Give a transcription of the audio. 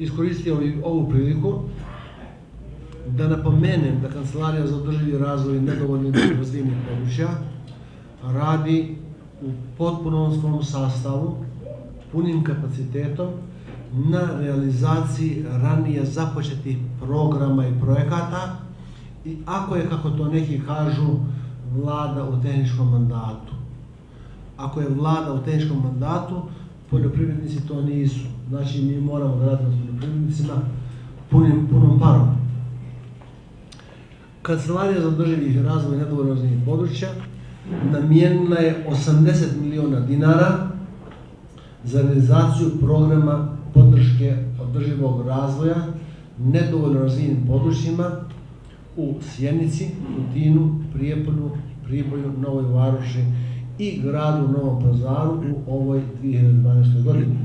iskoristio ovu priliku da napomenem da Kancelarija za održivi razvoj nedovoljno razvijenih područja radi u potpunom svom sastavu, punim kapacitetom, na realizaciji ranije započetih programa i projekata i ako je, kako to neki kažu, vlada u tehničkom mandatu. Ako je vlada u tehničkom mandatu, poljoprivrednici to nisu. Znači mi moramo da radimo s poljoprivrednicima punim, punom parom. Kancelarija za održivi razvoj nedovoljno razvijenih područja namijenila je 80 miliona dinara za realizaciju programa podrške održivog razvoja nedovoljno razvijenim područjima u Sjenici, Tutinu, Prijepolju, Priboju, Novoj Varoši i gradu Novom Pazaru u ovoj 2012. godini.